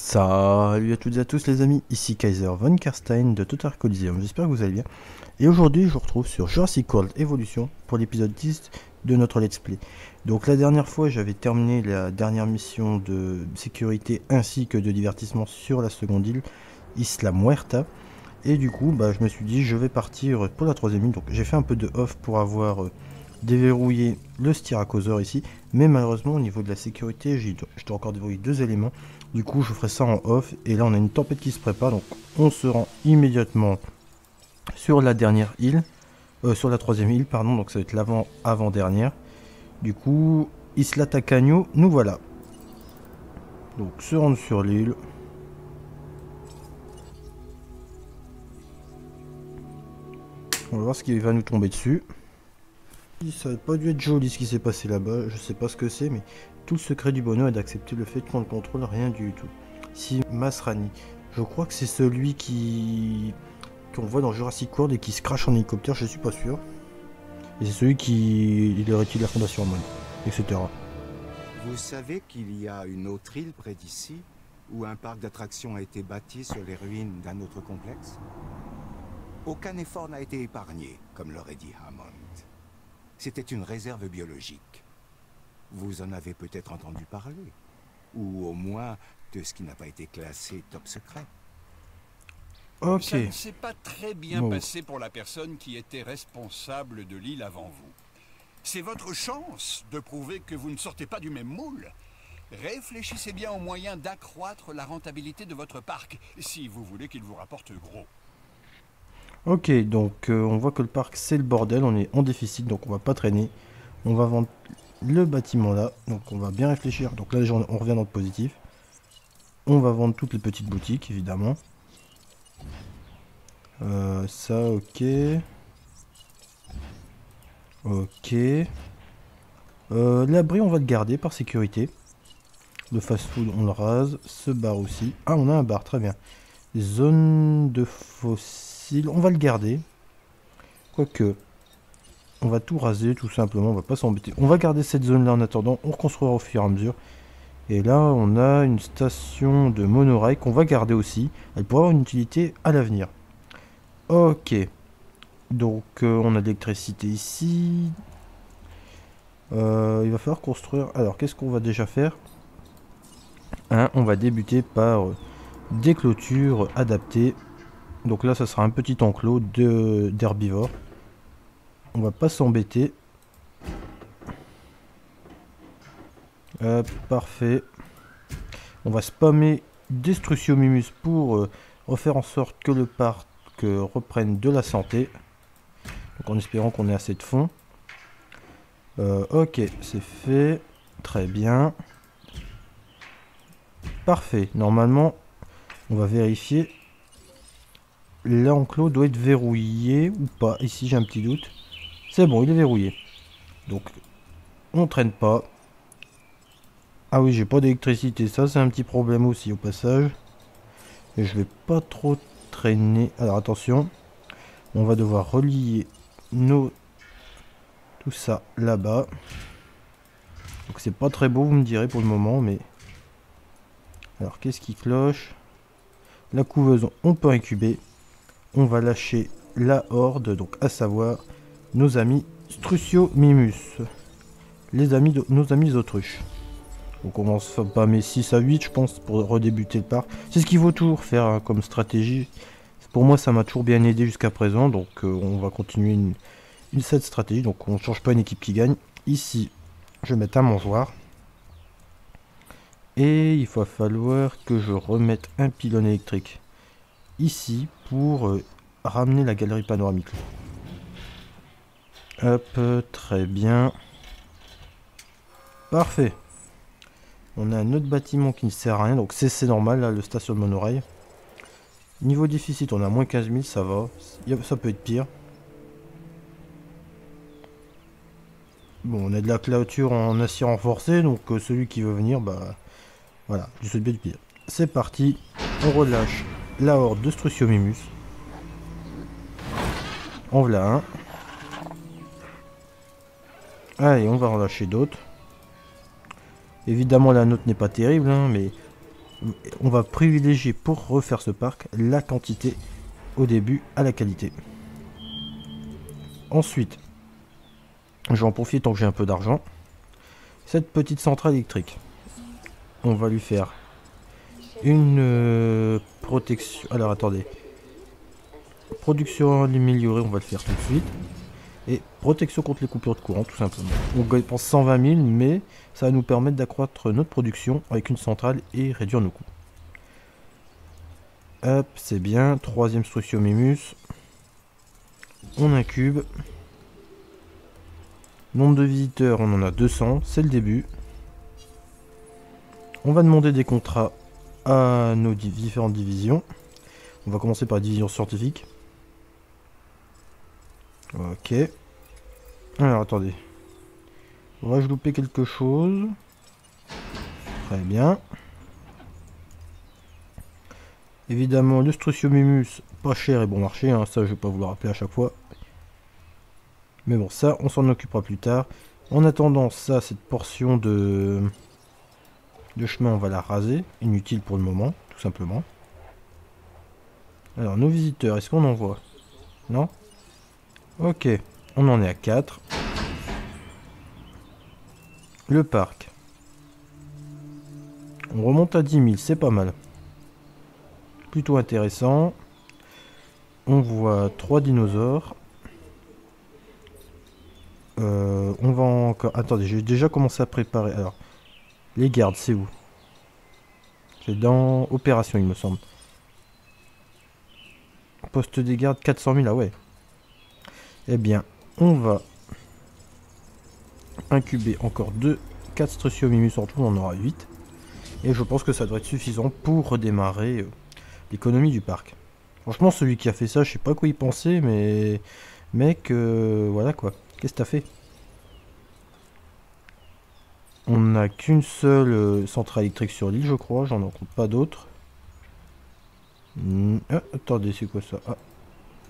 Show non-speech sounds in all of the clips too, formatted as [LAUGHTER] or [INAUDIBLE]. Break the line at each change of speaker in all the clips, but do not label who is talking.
Salut à toutes et à tous les amis, ici Kaiser von Karstein de Total Coliseum, j'espère que vous allez bien. Et aujourd'hui je vous retrouve sur Jurassic World Evolution pour l'épisode 10 de notre let's play. Donc la dernière fois j'avais terminé la dernière mission de sécurité ainsi que de divertissement sur la seconde île, Isla Muerta. Et du coup bah, je me suis dit je vais partir pour la troisième île, donc j'ai fait un peu de off pour avoir euh, déverrouillé le Styracosaur ici. Mais malheureusement au niveau de la sécurité dois encore déverrouiller deux éléments. Du coup, je ferai ça en off. Et là, on a une tempête qui se prépare. Donc, on se rend immédiatement sur la dernière île. Euh, sur la troisième île, pardon. Donc, ça va être l'avant-avant-dernière. Du coup, Isla Tacaño, nous voilà. Donc, se rendre sur l'île. On va voir ce qui va nous tomber dessus. Ça n'a pas dû être joli ce qui s'est passé là-bas. Je sais pas ce que c'est, mais tout le secret du bonheur est d'accepter le fait qu'on ne contrôle rien du tout. Si Masrani, je crois que c'est celui qui qu'on voit dans Jurassic World et qui se crache en hélicoptère, je suis pas sûr. Et c'est celui qui il aurait la fondation Amon, etc.
Vous savez qu'il y a une autre île près d'ici où un parc d'attractions a été bâti sur les ruines d'un autre complexe? Aucun effort n'a été épargné, comme l'aurait dit Hammond. C'était une réserve biologique. Vous en avez peut-être entendu parler. Ou au moins de ce qui n'a pas été classé top secret.
Ok.
Ça ne s'est pas très bien passé pour la personne qui était responsable de l'île avant vous. C'est votre chance de prouver que vous ne sortez pas du même moule. Réfléchissez bien aux moyens d'accroître la rentabilité de votre parc, si vous voulez qu'il vous rapporte gros.
Ok, donc euh, on voit que le parc c'est le bordel, on est en déficit, donc on va pas traîner. On va vendre le bâtiment là. Donc on va bien réfléchir. Donc là on revient dans le positif. On va vendre toutes les petites boutiques évidemment. Euh, ça ok. Ok. Euh, l'abri on va le garder par sécurité. Le fast food on le rase. Ce bar aussi. Ah on a un bar très bien. Zone de fossiles on va le garder. Quoique on va tout raser tout simplement, on va pas s'embêter. On va garder cette zone là en attendant, on reconstruira au fur et à mesure. Et là on a une station de monorail qu'on va garder aussi. Elle pourra avoir une utilité à l'avenir. Ok. Donc euh, on a l'électricité ici. Euh, il va falloir construire... Alors qu'est-ce qu'on va déjà faire? Hein, On va débuter par euh, des clôtures adaptées. Donc là ça sera un petit enclos d'herbivores. On va pas s'embêter. parfait. On va spammer Destruciomimus pour euh, refaire en sorte que le parc euh, reprenne de la santé. Donc en espérant qu'on ait assez de fonds. Euh, ok, c'est fait. Très bien. Parfait. Normalement, on va vérifier. L'enclos doit être verrouillé ou pas. Ici, j'ai un petit doute. C'est bon, il est verrouillé. Donc, on traîne pas. Ah oui, j'ai pas d'électricité. Ça, c'est un petit problème aussi au passage. Et je vais pas trop traîner. Alors, attention. On va devoir relier nos... Tout ça là-bas. Donc, c'est pas très beau, vous me direz, pour le moment, mais... Alors, qu'est-ce qui cloche? La couveuse, on peut incuber. On va lâcher la horde, donc à savoir nos amis Struciomimus. Les amis de, nos amis autruches. On commence pas mes 6 à 8 je pense pour redébuter le parc. C'est ce qu'il faut toujours faire hein, comme stratégie. Pour moi ça m'a toujours bien aidé jusqu'à présent donc euh, on va continuer une, cette stratégie. Donc on ne change pas une équipe qui gagne. Ici je vais mettre un mangeoir. Et il va falloir que je remette un pylône électrique ici pour euh, ramener la galerie panoramique. Hop, très bien. Parfait. On a un autre bâtiment qui ne sert à rien, donc c'est normal, là, le station de monorail. Niveau déficit, on a moins 15 000, ça va. Ça peut être pire. Bon, on a de la clôture en acier renforcé, donc euh, celui qui veut venir, bah... Voilà, du bien du pire. C'est parti, on relâche la horde de Struciomimus. En voilà un. Allez, on va en lâcher d'autres. Évidemment, la note n'est pas terrible, hein, mais on va privilégier pour refaire ce parc la quantité au début à la qualité. Ensuite, je vais en profiter tant que j'ai un peu d'argent. Cette petite centrale électrique, on va lui faire une euh, protection. Alors attendez, production améliorée, on va le faire tout de suite. Et protection contre les coupures de courant, tout simplement. On dépense 120 000, mais ça va nous permettre d'accroître notre production avec une centrale et réduire nos coûts. Hop, c'est bien. Troisième Struciomimus. On incube. Nombre de visiteurs, on en a 200. C'est le début. On va demander des contrats à nos différentes divisions. On va commencer par la division scientifique. Ok. Alors, attendez. On je louper quelque chose Très bien. Évidemment, le Struciomimus, pas cher et bon marché, hein, ça je vais pas vous le rappeler à chaque fois. Mais bon, ça, on s'en occupera plus tard. En attendant, ça, cette portion de, de chemin, on va la raser. Inutile pour le moment, tout simplement. Alors, nos visiteurs, est-ce qu'on en voit? Non? Ok, on en est à 4. Le parc. On remonte à 10 000, c'est pas mal. Plutôt intéressant. On voit trois dinosaures. Euh, on va encore... Attendez, j'ai déjà commencé à préparer. Alors, les gardes, c'est où? C'est dans opération, il me semble. Poste des gardes, 400 000, ah ouais. Eh bien, on va incuber encore 2, 4 Struciomimus en tout, on en aura 8. Et je pense que ça devrait être suffisant pour redémarrer euh, l'économie du parc. Franchement, celui qui a fait ça, je sais pas quoi y penser, mais... Mec, euh, voilà quoi. Qu'est-ce que t'as fait? On n'a qu'une seule euh, centrale électrique sur l'île, je crois. J'en compte pas d'autres. Hmm, ah, attendez, c'est quoi ça? Ah,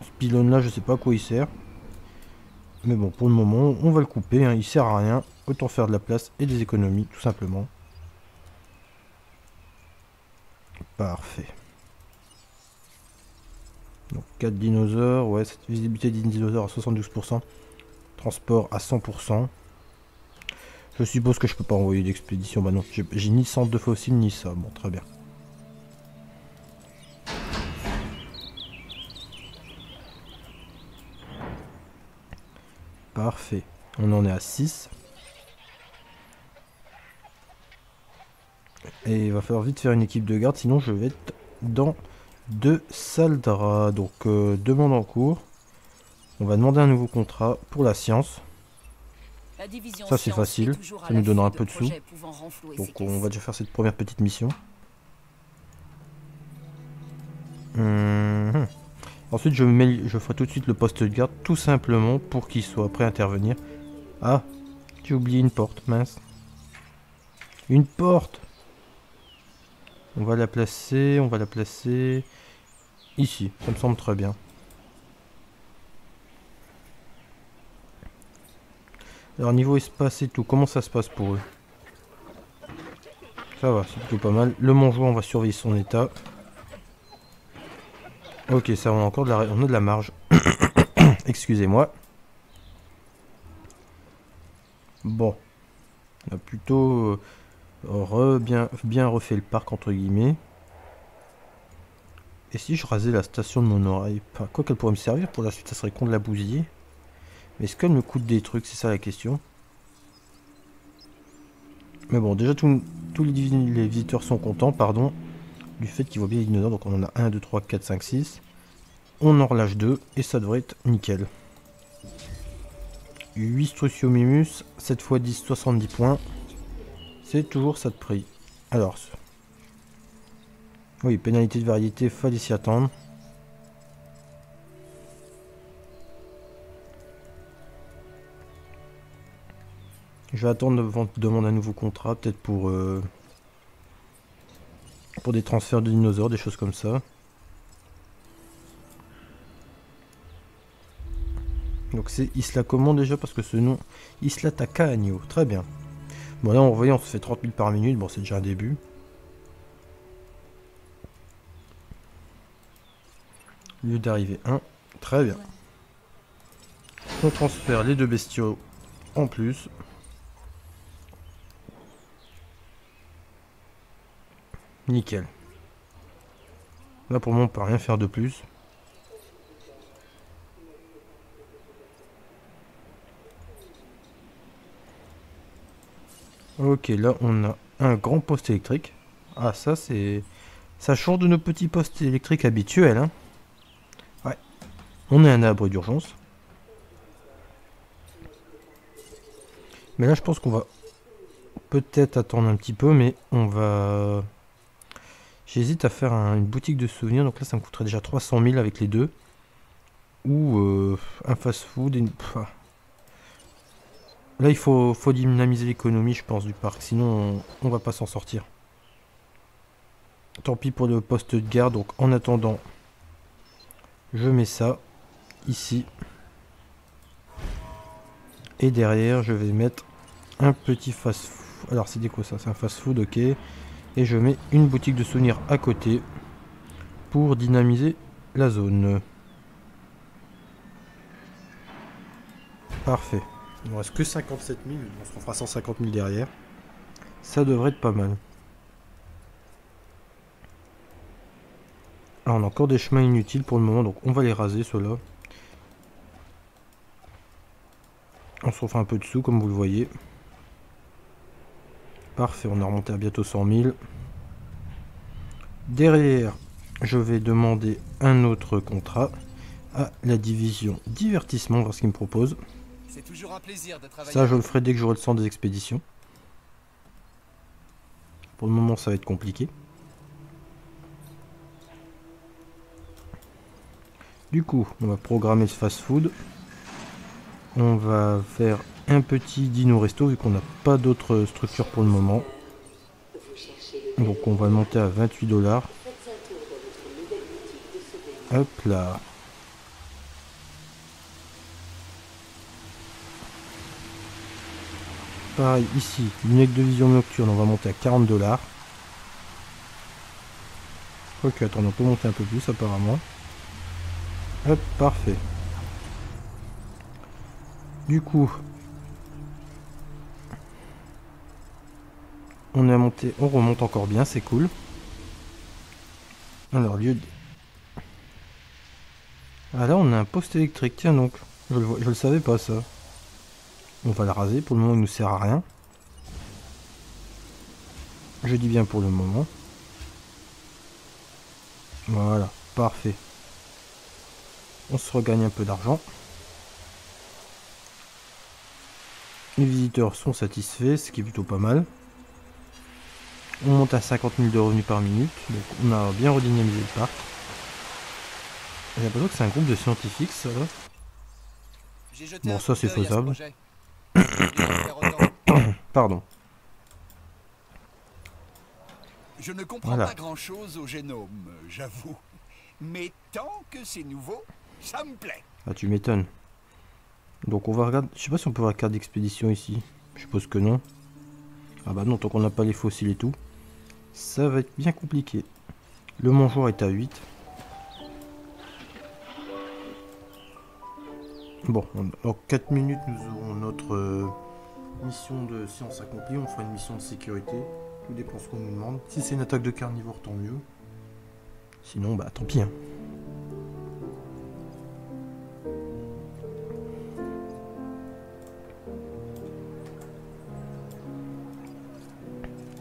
Ce pylône-là, je sais pas à quoi il sert. Mais bon, pour le moment, on va le couper. Hein, il sert à rien. Autant faire de la place et des économies, tout simplement. Parfait. Donc 4 dinosaures. Ouais, cette visibilité des dinosaures à 72%. Transport à 100%. Je suppose que je peux pas envoyer d'expédition. Bah non, j'ai ni centre de fossiles ni ça. Bon, très bien. Parfait. On en est à 6. Et il va falloir vite faire une équipe de garde, sinon je vais être dans deux salles draps. Donc, euh, demande en cours. On va demander un nouveau contrat pour la science. Ça c'est facile, ça nous donnera un peu de sous. Donc on va déjà faire cette première petite mission. Hum. Ensuite, je, mets, je ferai tout de suite le poste de garde, tout simplement pour qu'il soit prêt à intervenir. Ah, j'ai oublié une porte, mince. Une porte On va la placer, on va la placer ici, ça me semble très bien. Alors niveau espace et tout, comment ça se passe pour eux? Ça va, c'est plutôt pas mal. Le mangeois, on va surveiller son état. Ok, ça on a encore de la, on a de la marge. [COUGHS] Excusez-moi. Bon. On a plutôt euh, bien, bien refait le parc entre guillemets. Et si je rasais la station de monorail enfin, Quoi qu'elle pourrait me servir pour la suite, ça serait con de la bousiller. Mais est-ce qu'elle me coûte des trucs? C'est ça la question. Mais bon, déjà tous les visiteurs sont contents, pardon du fait qu'il voit bien les dinosaures. Donc on en a 1, 2, 3, 4, 5, 6. On en relâche 2 et ça devrait être nickel. 8 Struciomimus, 7 x 10, 70 points. C'est toujours ça de prix. Alors, oui, pénalité de variété, fallait s'y attendre. Je vais attendre de demander un nouveau contrat, peut-être pour... Euh, pour des transferts de dinosaures, des choses comme ça. Donc c'est Isla comment déjà Parce que ce nom, Isla Tacaño. Très bien. Bon là, on voyait, on se fait 30 000 par minute. Bon, c'est déjà un début. Lieu d'arrivée 1. Très bien. On transfère les deux bestiaux en plus. Nickel. Là pour moi on peut rien faire de plus. Ok, là on a un grand poste électrique. Ah ça c'est... Ça change de nos petits postes électriques habituels. Hein. Ouais. On est un arbre d'urgence. Mais là je pense qu'on va peut-être attendre un petit peu, mais on va... J'hésite à faire une boutique de souvenirs, donc là ça me coûterait déjà 300 000 avec les deux. Ou euh, un fast-food et une... Là il faut, faut dynamiser l'économie je pense du parc, sinon on, on va pas s'en sortir. Tant pis pour le poste de garde, donc en attendant, je mets ça ici. Et derrière je vais mettre un petit fast-food. Alors c'est des quoi ça? C'est un fast-food, ok et je mets une boutique de souvenirs à côté pour dynamiser la zone. Parfait. Il ne reste que 57 000, on se fera 150 000 derrière. Ça devrait être pas mal. Alors on a encore des chemins inutiles pour le moment, donc on va les raser ceux-là. On se refait un peu de sous comme vous le voyez. Parfait, on a remonté à bientôt 100 000. Derrière, je vais demander un autre contrat à la division divertissement, voir ce qu'ils me propose. toujours un plaisir de travailler. Ça, je le ferai dès que j'aurai le sang des expéditions. Pour le moment, ça va être compliqué. Du coup, on va programmer ce fast-food. On va faire un petit dino resto vu qu'on n'a pas d'autres structures pour le moment. Donc on va monter à 28 dollars. Hop là. Pareil ici, lunettes de vision nocturne, on va monter à 40 dollars. Ok, attends, on peut monter un peu plus apparemment. Hop, parfait. Du coup, On est monté, on remonte encore bien, c'est cool. Alors, lieu de... Ah là, on a un poste électrique, tiens donc. Je le, je le savais pas ça. On va le raser, pour le moment il nous sert à rien. Je dis bien pour le moment. Voilà, parfait. On se regagne un peu d'argent. Les visiteurs sont satisfaits, ce qui est plutôt pas mal. On monte à 50 000 de revenus par minute. Donc on a bien redynamisé le parc. J'ai l'impression que c'est un groupe de scientifiques, ça Bon, ça c'est faisable. [COUGHS] Pardon.
Je ne comprends pas grand chose au génome, j'avoue. Mais tant que c'est nouveau, ça me plaît.
Ah, tu m'étonnes. Donc on va regarder. Je sais pas si on peut voir la carte d'expédition ici. Je suppose que non. Ah bah non, tant qu'on n'a pas les fossiles et tout ça va être bien compliqué. Le mangeoir est à 8. Bon, en 4 minutes, nous aurons notre euh, mission de science accomplie. On fera une mission de sécurité. Tout dépend ce qu'on nous demande. Si c'est une attaque de carnivore, tant mieux. Sinon, bah tant pis. Hein.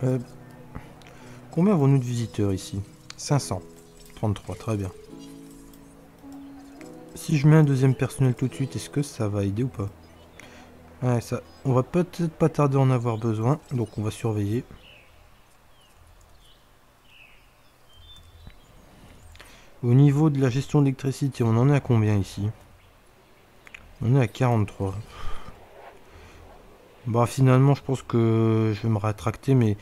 Euh, Combien avons-nous de visiteurs ici? 500. 33, très bien. Si je mets un deuxième personnel tout de suite, est-ce que ça va aider ou pas? Ouais, ça, on va peut-être pas tarder à en avoir besoin, donc on va surveiller. Au niveau de la gestion d'électricité, on en est à combien ici? On est à 43. Bah finalement, je pense que je vais me rétracter, mais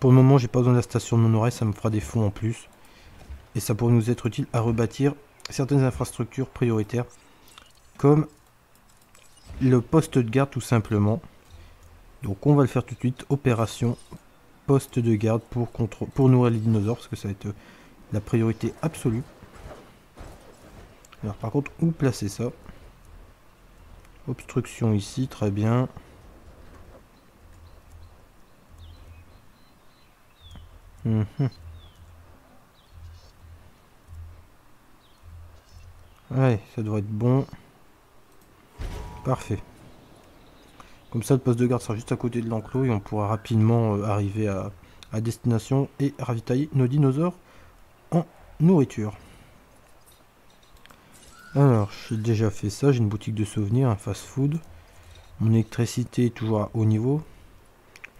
pour le moment, j'ai pas besoin de la station de monorail, ça me fera des fonds en plus. Et ça pourrait nous être utile à rebâtir certaines infrastructures prioritaires, comme le poste de garde tout simplement. Donc on va le faire tout de suite, opération poste de garde pour, pour nourrir les dinosaures, parce que ça va être la priorité absolue. Alors par contre, où placer ça? Obstruction ici, très bien. Mhm. Ouais, ça devrait être bon. Parfait. Comme ça, le poste de garde sera juste à côté de l'enclos et on pourra rapidement euh, arriver à, à destination et ravitailler nos dinosaures en nourriture. Alors, j'ai déjà fait ça. J'ai une boutique de souvenirs, un fast-food. Mon électricité est toujours à haut niveau.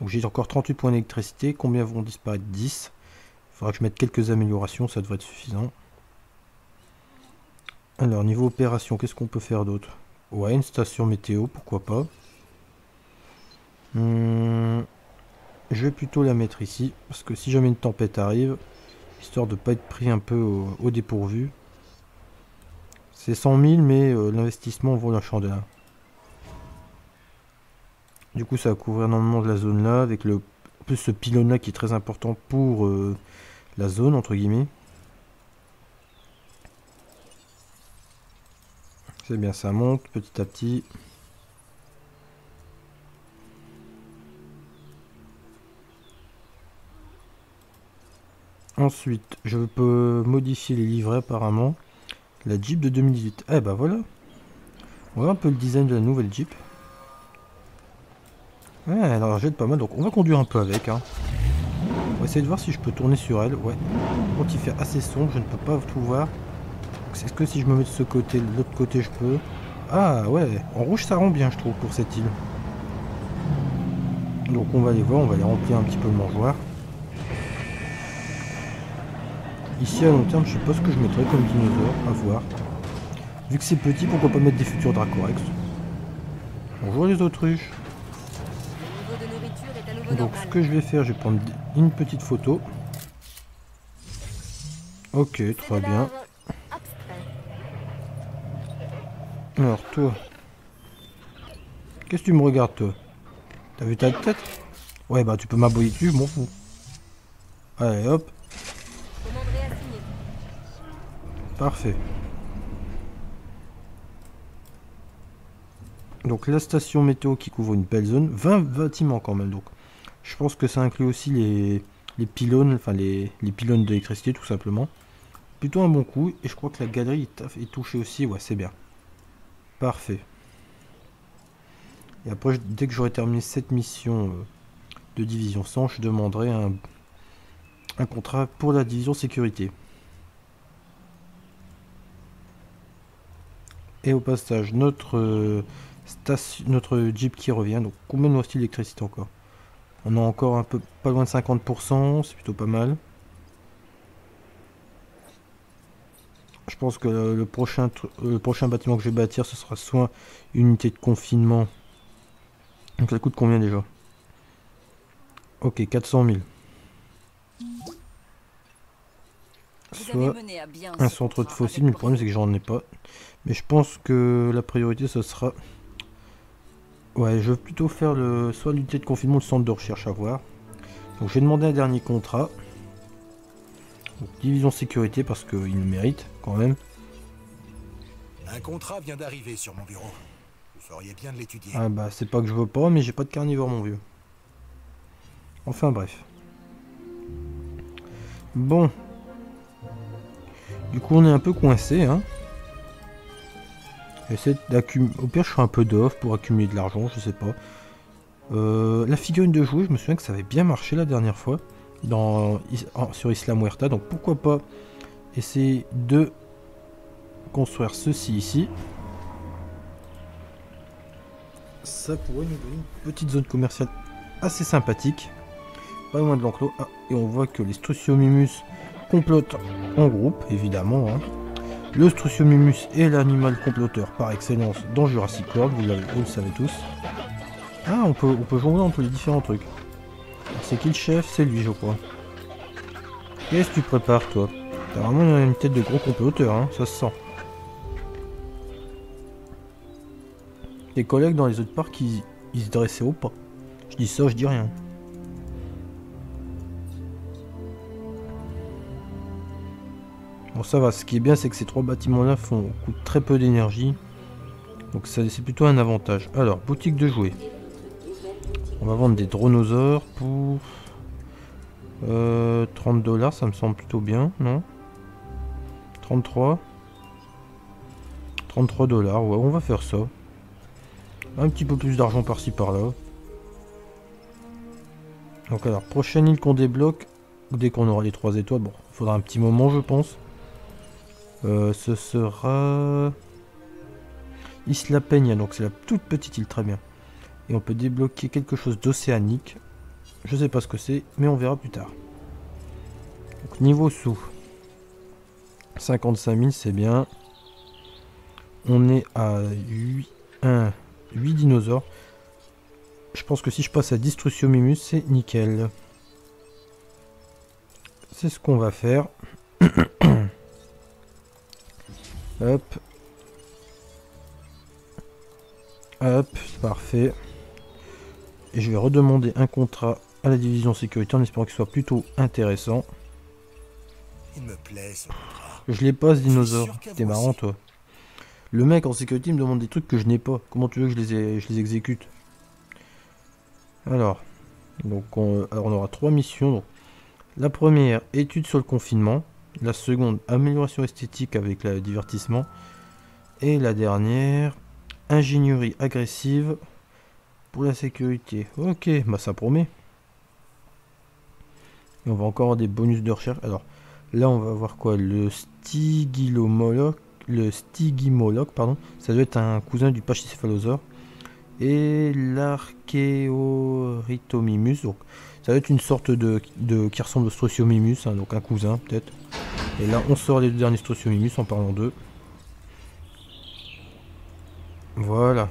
Donc j'ai encore 38 points d'électricité. Combien vont disparaître? 10. Il faudra que je mette quelques améliorations, ça devrait être suffisant. Alors, niveau opération, qu'est-ce qu'on peut faire d'autre? Ouais, une station météo, pourquoi pas. Hmm, je vais plutôt la mettre ici, parce que si jamais une tempête arrive, histoire de pas être pris un peu au, dépourvu. C'est 100 000, mais euh, l'investissement vaut la chandelle. Du coup, ça va couvrir énormément de la zone là, avec ce pylône là qui est très important pour euh, la zone, entre guillemets. C'est bien, ça monte petit à petit. Ensuite, je peux modifier les livrets apparemment. La Jeep de 2018. Eh ben voilà. On voit un peu le design de la nouvelle Jeep. Ouais, alors jette pas mal, donc on va conduire un peu avec. Hein. On va essayer de voir si je peux tourner sur elle. Ouais. Quand il fait assez sombre, je ne peux pas tout voir. Est-ce que si je me mets de ce côté, de l'autre côté, je peux? Ah ouais, en rouge ça rend bien, je trouve, pour cette île. Donc on va aller voir, on va aller remplir un petit peu le mangeoire. Ici à long terme, je sais pas ce que je mettrais comme dinosaure, à voir. Vu que c'est petit, pourquoi pas mettre des futurs Dracorex? Bonjour les autruches donc ce que je vais faire, je vais prendre une petite photo. Ok, très bien. Alors toi, qu'est-ce que tu me regardes toi? T'as vu ta tête? Ouais bah tu peux m'aboyer dessus, je m'en fous. Allez hop. Parfait. Donc la station météo qui couvre une belle zone, 20 bâtiments quand même donc. Je pense que ça inclut aussi les, pylônes, enfin les, d'électricité tout simplement. Plutôt un bon coup. Et je crois que la galerie est, touchée aussi. Ouais, c'est bien. Parfait. Et après, dès que j'aurai terminé cette mission euh, de division 100, je demanderai un, contrat pour la division sécurité. Et au passage, notre, euh, Jeep qui revient. Donc, combien de reste d'électricité encore? On a encore un peu pas loin de 50%, c'est plutôt pas mal. Je pense que le prochain, le prochain bâtiment que je vais bâtir, ce sera soit une unité de confinement. Donc ça coûte combien déjà? Ok, 400 000. Soit un centre de fossiles, mais le problème c'est que j'en ai pas. Mais je pense que la priorité ce sera Ouais, je veux plutôt faire le soit l'unité de confinement ou le centre de recherche à voir. Donc j'ai demandé un dernier contrat. division sécurité parce qu'il le mérite quand même.
Un contrat vient d'arriver sur mon bureau. Vous feriez bien de l'étudier.
Ah bah c'est pas que je veux pas, mais j'ai pas de carnivore mon vieux. Enfin bref. Bon. Du coup on est un peu coincé hein. Au pire, je ferai un peu d'off pour accumuler de l'argent, je sais pas. Euh, la figurine de jouet, je me souviens que ça avait bien marché la dernière fois dans, sur Isla Muerta. Donc pourquoi pas essayer de construire ceci ici. Ça pourrait nous donner une petite zone commerciale assez sympathique. Pas loin de l'enclos. Ah, et on voit que les Struciomimus complotent en groupe, évidemment. Hein. Le Struciomimus est l'animal comploteur par excellence dans Jurassic World, vous, le savez tous. Ah, on peut, on peut jouer entre les différents trucs. C'est qui le chef? C'est lui, je crois. Qu'est-ce que tu prépares, toi? T'as vraiment une tête de gros comploteur, hein Ça se sent. Tes collègues dans les autres parcs, ils, ils se dressaient au pas. Je dis ça, je dis rien. Bon ça va, ce qui est bien c'est que ces trois bâtiments là font coûtent très peu d'énergie. Donc c'est plutôt un avantage. Alors, boutique de jouets. On va vendre des dronosaures pour 30 euh, dollars, ça me semble plutôt bien, non? 33 33 dollars, ouais, on va faire ça. Un petit peu plus d'argent par-ci par-là. Donc alors, prochaine île qu'on débloque, dès qu'on aura les 3 étoiles, bon, il faudra un petit moment je pense. Euh, ce sera... Isla Peña, donc c'est la toute petite île, très bien. Et on peut débloquer quelque chose d'océanique. Je sais pas ce que c'est, mais on verra plus tard. Donc niveau sous. 55 000, c'est bien. On est à 8, 1, 8 dinosaures. Je pense que si je passe à Mimus, c'est nickel. C'est ce qu'on va faire. Hop. Hop, parfait. Et je vais redemander un contrat à la division sécurité en espérant qu'il soit plutôt intéressant.
Il me plaît ce
Je l'ai pas ce dinosaure. T'es marrant toi. Le mec en sécurité me demande des trucs que je n'ai pas. Comment tu veux que je les, je les exécute? Alors, donc on, on aura trois missions. la première, étude sur le confinement. La seconde, amélioration esthétique avec le divertissement. Et la dernière, ingénierie agressive pour la sécurité. Ok, bah ça promet. Et on va encore avoir des bonus de recherche. Alors, là, on va voir quoi? Le Stygimoloch. Le pardon. Ça doit être un cousin du Pachycephalosaure. Et l'Archaeorhithomimus. Donc, ça doit être une sorte de, de qui ressemble au Strotiomimus, hein, donc un cousin peut-être. Et là, on sort les deux derniers Strotiomimus en parlant d'eux. Voilà.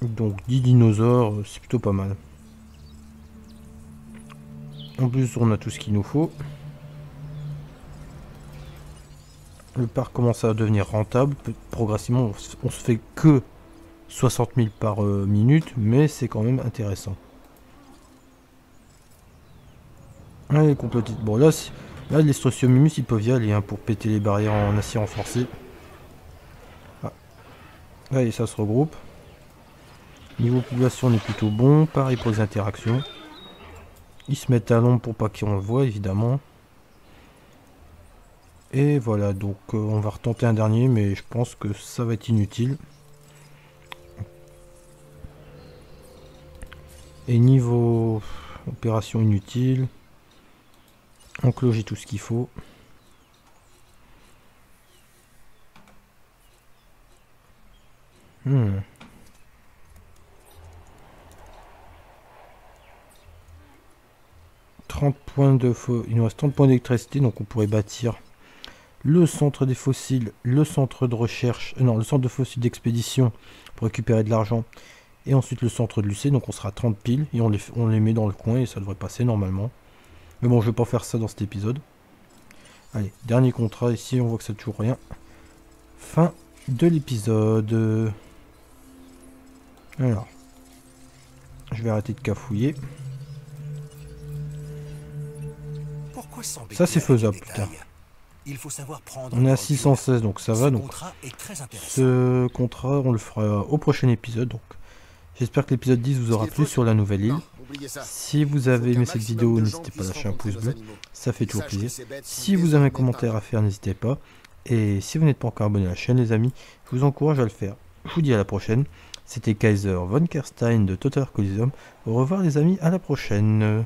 Donc 10 dinosaures, c'est plutôt pas mal. En plus, on a tout ce qu'il nous faut. Le parc commence à devenir rentable. Progressivement, on se fait que 60 000 par euh, minute, mais c'est quand même intéressant. Allez, compléter. Bon, là, là les Strotiomimus, ils peuvent y aller hein, pour péter les barrières en acier renforcé. Ah. Allez, ça se regroupe. Niveau population, on est plutôt bon. Pareil pour les interactions. Ils se mettent à l'ombre pour pas qu'on le voit, évidemment. Et voilà, donc euh, on va retenter un dernier, mais je pense que ça va être inutile. Et niveau opération inutile, on cloge tout ce qu'il faut. Hmm. 30 points de il nous reste 30 points d'électricité donc on pourrait bâtir le centre des fossiles, le centre de recherche, euh, non le centre de fossiles d'expédition pour récupérer de l'argent et ensuite le centre de l'UC donc on sera 30 piles et on les, on les met dans le coin et ça devrait passer normalement mais bon je vais pas faire ça dans cet épisode allez dernier contrat ici on voit que ça toujours rien fin de l'épisode alors je vais arrêter de cafouiller Ça c'est faisable, putain. on est à 616, donc ça va. Donc, ce contrat, on le fera au prochain épisode. Donc, j'espère que l'épisode 10 vous aura plu sur la nouvelle île. Si vous avez aimé cette vidéo, n'hésitez pas à lâcher un pouce bleu, ça fait toujours plaisir. Si vous avez un commentaire à faire, n'hésitez pas. Et si vous n'êtes pas encore abonné à la chaîne, les amis, je vous encourage à le faire. Je vous dis à la prochaine. C'était Kaiser von Kerstein de Total Coliseum. Au revoir les amis, à la prochaine.